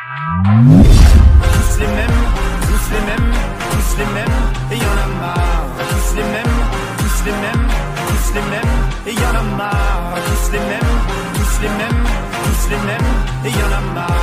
Tous les mêmes, tous les mêmes, tous les mêmes, et y en a marre. Tous les mêmes, tous les mêmes, tous les mêmes, et y en a marre. Tous les mêmes, tous les mêmes, tous les mêmes, et y en a marre.